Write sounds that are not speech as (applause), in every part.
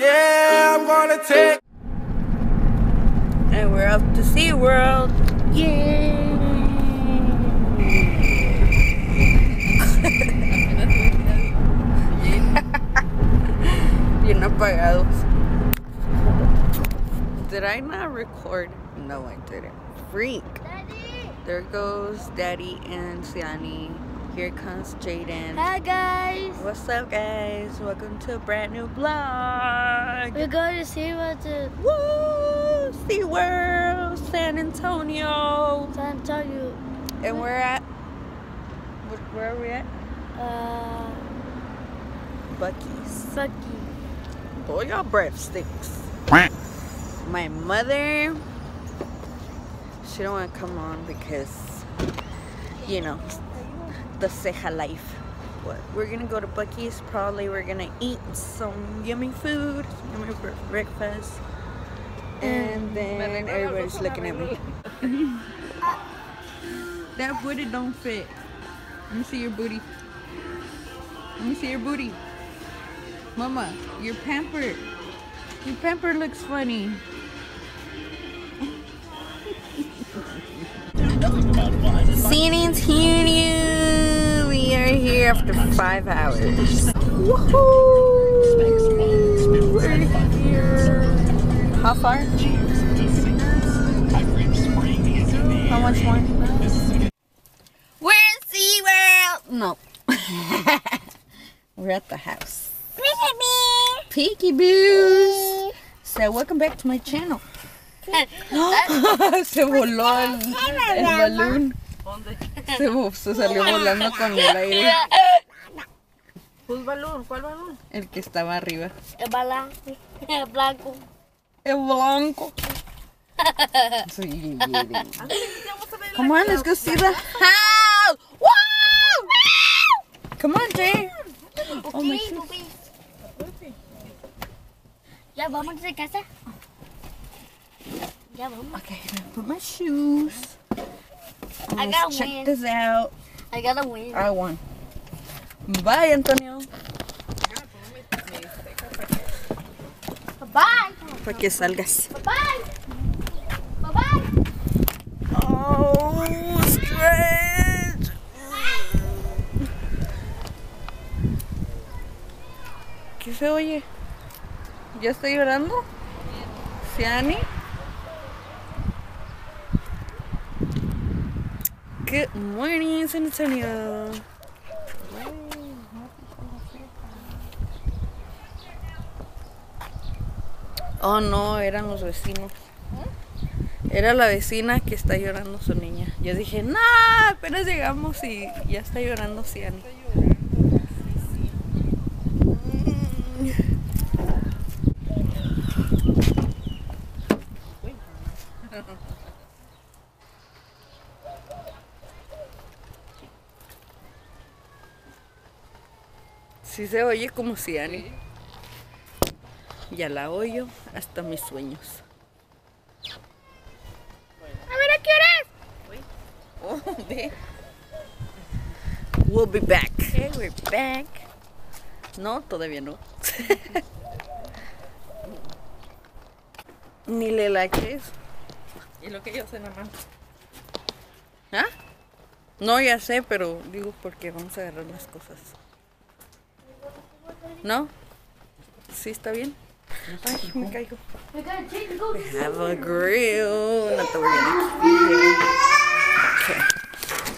Yeah, I'm gonna take. And we're up to SeaWorld. Yay! (laughs) Bien apagados. Did I not record? No, I didn't. Freak. There goes Daddy and Siani. Here comes Jaden. Hi guys, What's up, guys? Welcome to a brand new vlog. we're going to see what the Woo! SeaWorld, San Antonio. San Antonio, And we're at. Where, where are we at? uh, Buc-ee's. Buc-ee. Oh, y'all breadsticks. My mother. She don't want to come on because, you know, the ceja life. What? We're gonna go to Buc-ee's. Probably we're gonna eat some yummy food, yummy bre- breakfast, and then everybody's looking at me. (laughs) that booty don't fit. Let me see your booty. Let me see your booty. Mama, your pamper. Your pamper looks funny. San Antonio. We are here after five hours. Woohoo! We're here. How far? How much more? We're in SeaWorld! No. (laughs) We're at the house. Peeky Boos. So welcome back to my channel. se voló el, el balón. Se, se salió volando con el aire. ¿Cuál balón? ¿Cuál balón? El que estaba arriba. El bala, el blanco. El blanco. Sí, Come on, let's go see the house. Wow! Come on, Jay. Oh my. Ya vamos de casa. Ya vamos. Okay, put my shoes. I gotta check win. this out. I gotta win. I won. Bye, Antonio. Bye. Para que salgas. Bye. Bye. Bye. Oh, stretch. ¿Qué se oye? ¿Ya está llorando? ¿Siani? Good morning, San Antonio. Oh no, eran los vecinos. Era la vecina que está llorando su niña. Yo dije, no, apenas llegamos y ya está llorando Ciani. Sí se oye como Ciani. Ya la oyo hasta mis sueños. A ver, ¿a qué hora es? We'll be back. Okay, we're back. No, todavía no. (laughs) Ni le likes. Y lo que yo sé nada más. ¿Ah? No, ya sé, pero digo porque vamos a agarrar las cosas. ¿No? ¿Sí está bien? Ay, me caigo. Have a grill. No te voy a Okay.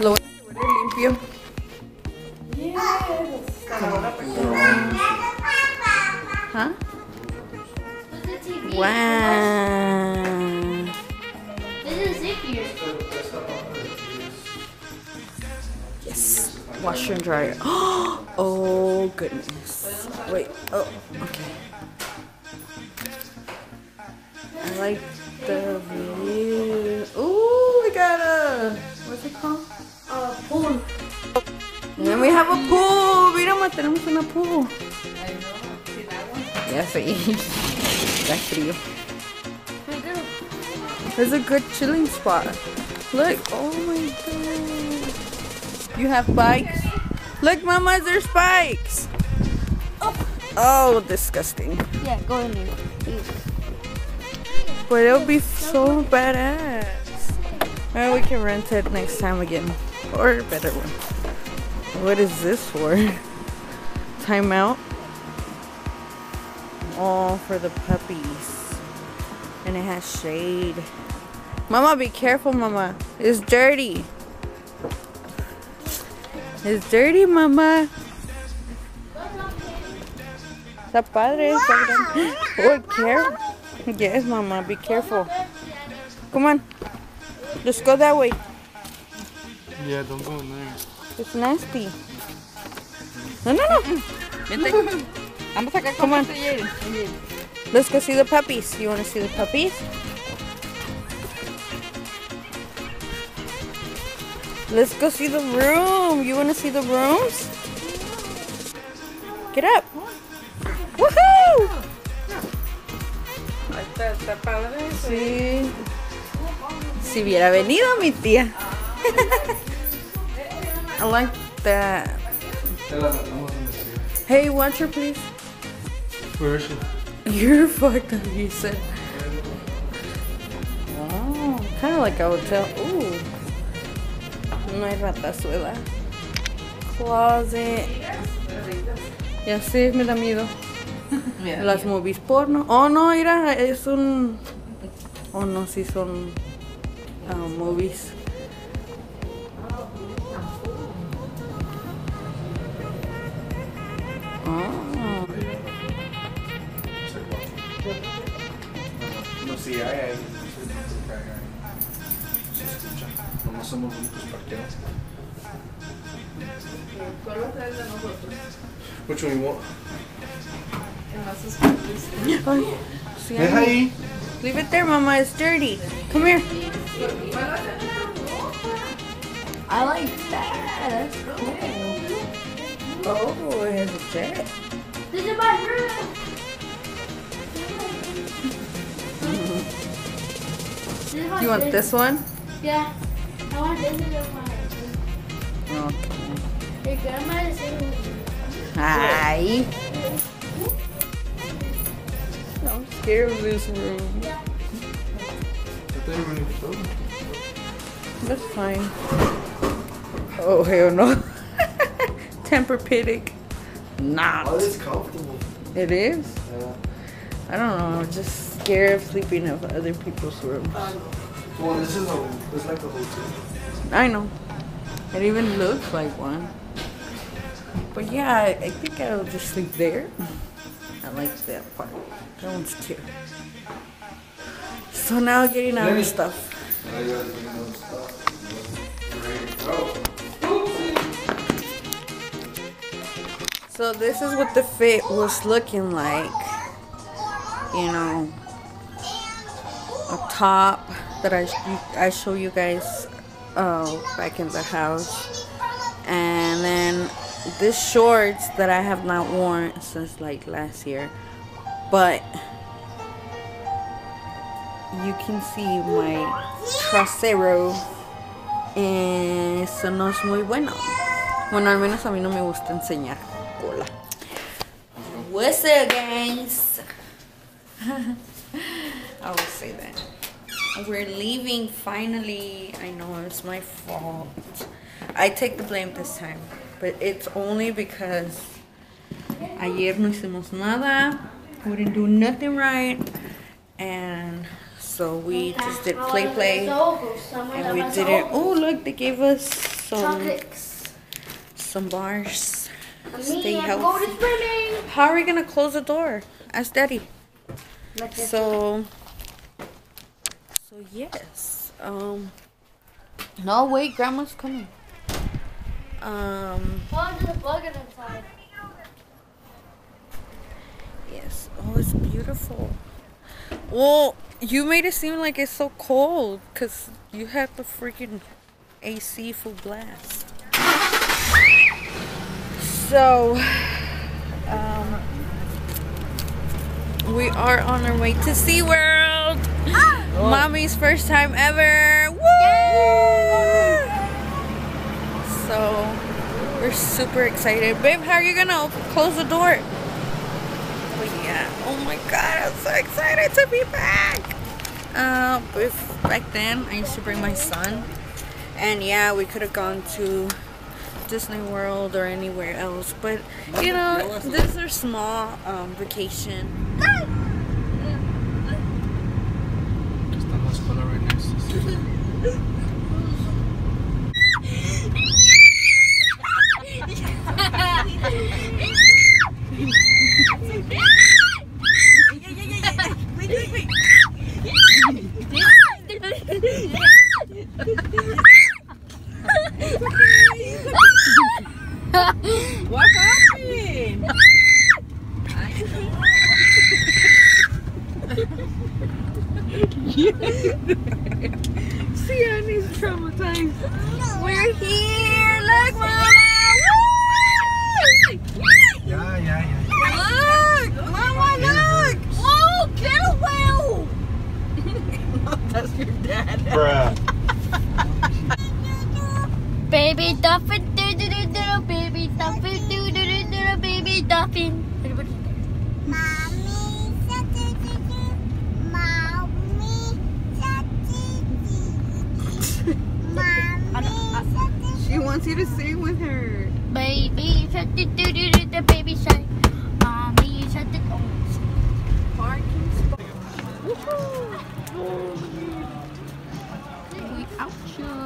Lo voy a llevar limpio. ¿Ah? Wow. Washer and dryer. (gasps) Oh goodness. Wait. Oh, okay. I like the view. Oh, we got a what's it called? Uh, pool. And then we have a pool. Mira, tenemos una pool. Ya sé. Está frío. Hey, girl. There's a good chilling spot. Look, oh my god. You have bikes? Look, Mama, there's spikes. Oh, disgusting. Yeah, go in there. But it'll be so badass. Maybe we can rent it next time again. Or a better one. What is this for? (laughs) Timeout? Oh, for the puppies. And it has shade. Mama, be careful, Mama. It's dirty. It's dirty, Mama. Está padre. Está grande. Oh, careful. Yes, Mama, be careful. Come on. Let's go that way. Yeah, don't go in there. It's nasty. No, no, no. Vente. Vamos acá Come on. Let's go see the puppies. You want to see the puppies? Let's go see the room. You want to see the rooms? Get up. Woohoo! Ahí está, está padre. Sí. Si hubiera venido mi tía. I like that. Hey, watcher, please. Where is she? You're fucked up, you said. Oh, kind of like a hotel. Ooh. No hay ratazuela. Closet. Ya sé, me da miedo. Mira, Las movies porno. Oh, no, mira, es un... Oh, no, sí son ah, movies. Somos únicos parqueados. ¿Cuál va a ser de nosotros? Which one you want? En las escondidas. Ay, sí, Deja ahí. Leave it there, Mama. It's dirty. Come here. I like that. That's cool. Oh, it has a jet. This is my room. This is You want this one? Yeah. I want this in my Okay. Your grandma is in Hi. I'm scared of this room. I thought you were running the door. That's fine. Oh, hell no. (laughs) Tempur-Pedic. Not. Oh, it's comfortable. It is? Yeah. I don't know. I'm just scared of sleeping in other people's rooms. Well, this is a, it's like a hotel. I know. It even looks like one. But yeah, I, I think I'll just sleep there. I like that part. That one's cute. So now getting out of stuff. Now you gotta bring those stuff. You're ready to go. So this is what the fit was looking like. You know, a top that I I show you guys uh, back in the house, and then this shorts that I have not worn since like last year, but you can see my trasero. Eh, Eso no es muy bueno. Bueno, al menos a mí no me gusta enseñar cola. What's up, guys? I will say that. We're leaving finally. I know it's my fault. I take the blame this time. But it's only because ayer no hicimos nada. We didn't do nothing right. And so we just did play play. And we didn't. Oh, look, they gave us some some bars. Stay healthy. How are we gonna close the door? Ask Daddy. So, so yes. Um. No, wait, Grandma's coming. Um. Oh, there's a bug inside. Yes. Oh, it's beautiful. Well, you made it seem like it's so cold because you had the freaking AC full blast. So, um, we are on our way to SeaWorld. Mommy's first time ever. Woo! So we're super excited. Babe, how are you gonna close the door? Oh yeah. Oh my god, I'm so excited to be back. Uh, back then I used to bring my son. And yeah, we could have gone to Disney World or anywhere else. But you know, this is our small um, vacation. Está en la escuela right next to What happened? Siani's traumatized. We're here. Look, Mama. Woo! Ya, ya, ya. Look, Mama, look. Oh, kettlewell. That's your dad. Bruh. Baby dolphin, do do do do, baby dolphin, do do do do, dolphin. Mommy, Mommy, She wants you to sing with her. baby shark. Mommy shark, do Parking spot. We out here.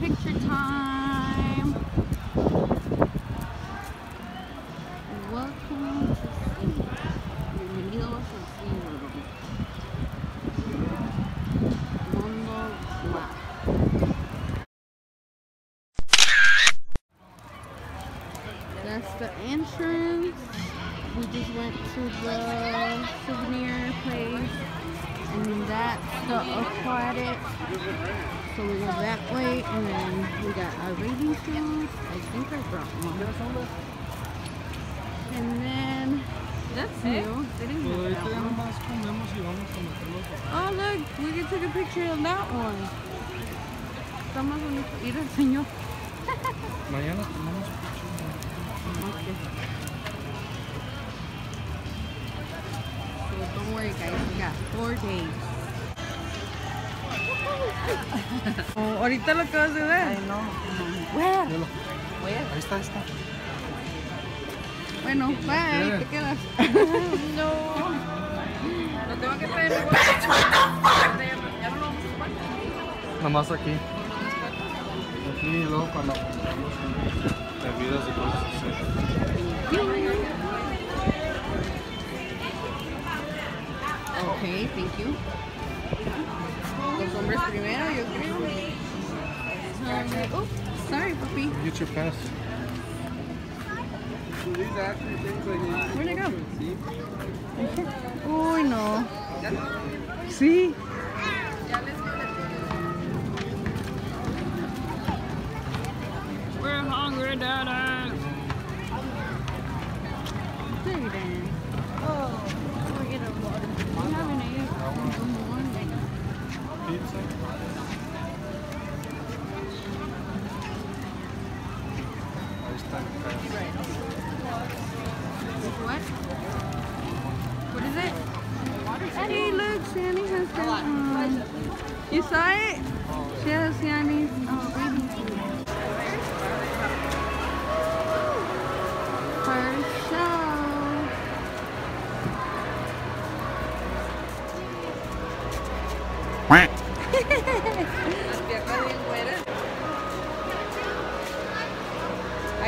Picture time. Welcome to Sea. Bienvenidos a SeaWorld. Mundo Black. That's the entrance. We just went to the souvenir place. And that's the aquatic. So we go that way and then we got our bathing suits. I think I brought one. And then that's new. They didn't have that ya one. nomás comemos y vamos a meterlos a... Oh look, we can take a picture of that one. Está más bonito. Mira el señor. (laughs) Mañana tomamos Okay. So don't worry guys, we got four days. (laughs) oh, ahorita lo acabas de ver. no. Where? Velo. Ahí está, ahí está. Bueno, bye, Bien. te quedas. (laughs) no. Lo tengo que traer igual. Ya no lo vamos a ocupar. Nomás aquí. Aquí y luego cuando compramos bebidas y cosas así. Okay, thank you. Los hombres primero, yo creo. Um, oops, sorry, puppy. Get your pass. Where'd it go? Uy, no. Sí. We're hungry, Daddy. Hey, Dan. Oh, we're getting water. We haven't ate since the morning. Pizza. Ahí está el pass. What? What is it? Hey, look, Sandy has her. Um, you saw it?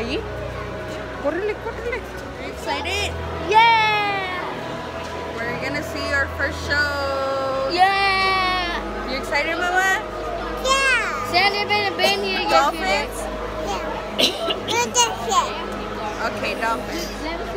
Allí. Córrele, córrele. Are excited? Yeah! We're gonna see our first show. Yeah! You excited, Mama? Yeah! Sandy been been here yesterday. Dolphins? Yeah. (coughs) Okay, dolphins.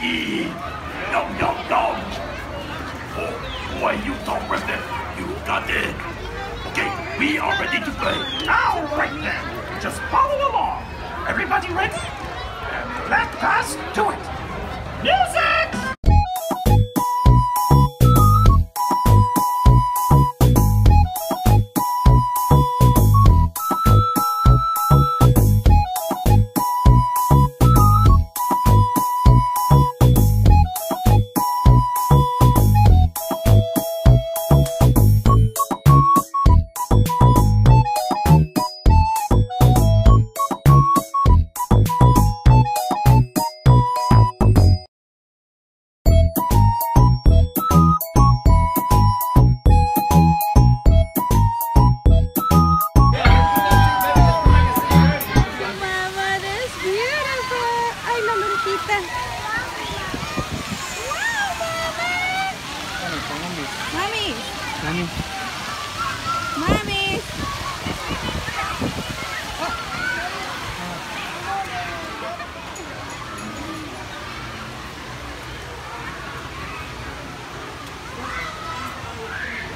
Cookie! Yum, yum, yum! Oh, boy, you don't rest it. You got it. We are ready to play. All right then, just follow along. Everybody ready? And let us do it. Music! Mami. Mami. Mami.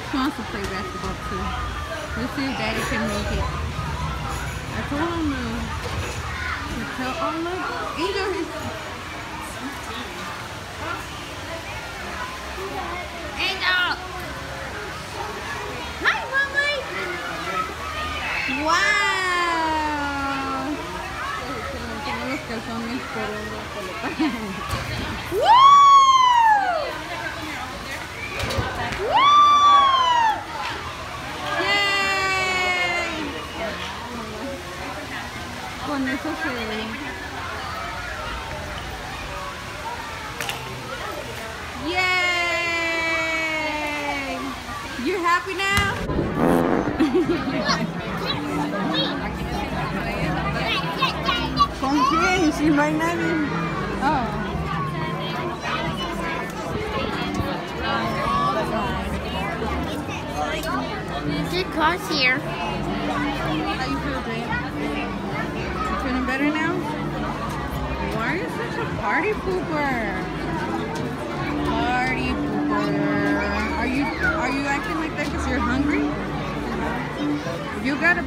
She wants to play basketball too. Let's see if Daddy can make it. I told him to, to tell. Oh look, Angel is.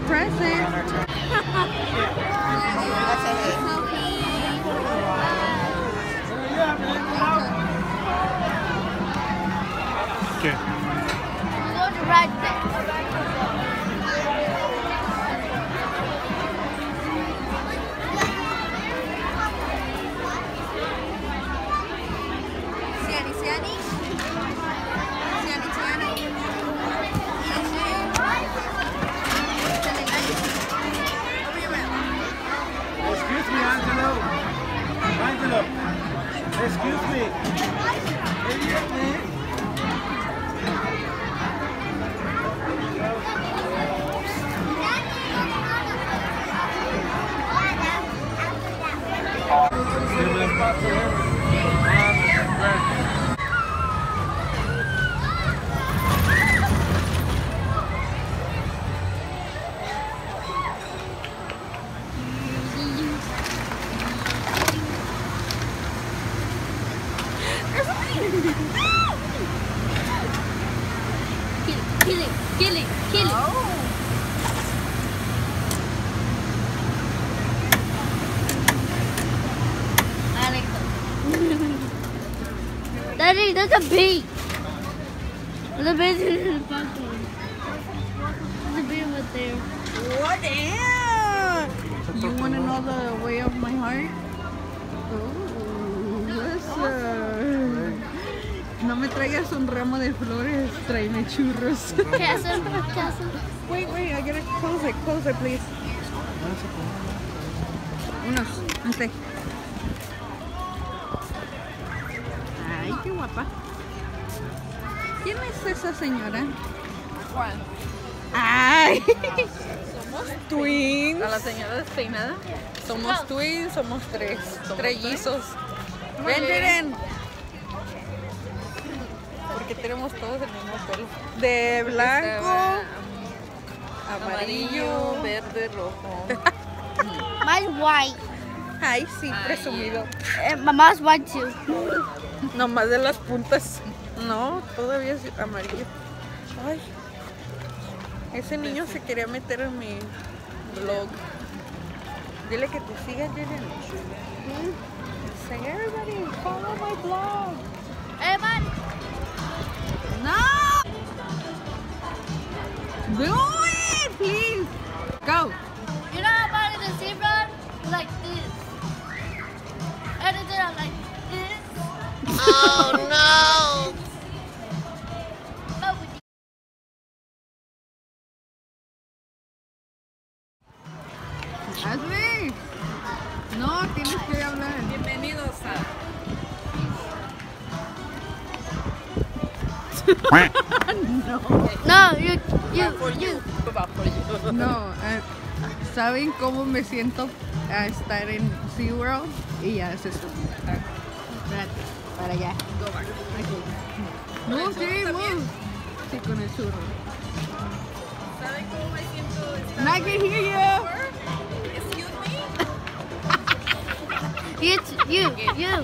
Present. There's a bee. There's a bee in the bathroom. There's a bee over there. What? Damn! You want to know the way of my heart? Oh, listen. No me traigas un ramo de flores, tráeme churros. (laughs) Castle, castle. wait, wait, I gotta close it, close it, please. Unos, este. Qué guapa. ¿Quién es esa señora? ¿Cuál? ¡Ay! ¿Somos (laughs) Twins. ¿A la señora despeinada? Somos twins, somos tres. Trellizos. Ven. Porque tenemos todos el mismo pelo. De blanco, amarillo, Amarillo, verde, rojo. (laughs) Mine's white. Ay, sí, presumido. Mom's white too. Nomás de las puntas. No, todavía es amarillo. Ay. Ese niño se quería meter en mi blog. Dile que te siga, Jiren. Say, everybody, follow my blog. Everybody. No! Do it, please. Go. You know how about the zebra? Like this. And then I'm like this. Oh no! Hazle. No, tienes que hablar. Bienvenidos a. No, you, you, For you. you. Va for you. No, eh, ¿saben cómo me siento a estar en SeaWorld? Y ya es esto. Espérate, para allá. Go back. Aquí. No, sí, move. Sí, con el churro. ¿Saben cómo me siento? estar- I can hear you. Excuse me. You, (laughs) you, you.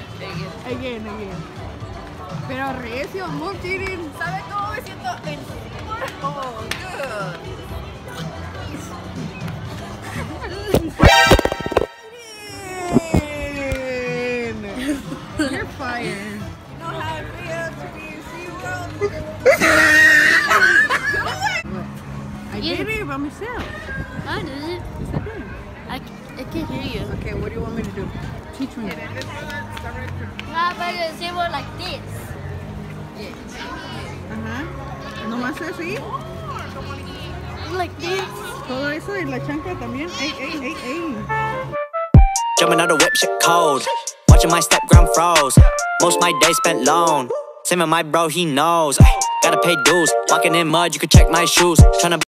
Again, again. Pero recio, move, Jiren. ¿Saben cómo me siento en Oh, good. Jumping out the whip, shit cold. Watching my step ground froze. Most my day spent alone. Same with my bro, he knows. Ay, gotta pay dues. Walking in mud, you can check my shoes. Tryna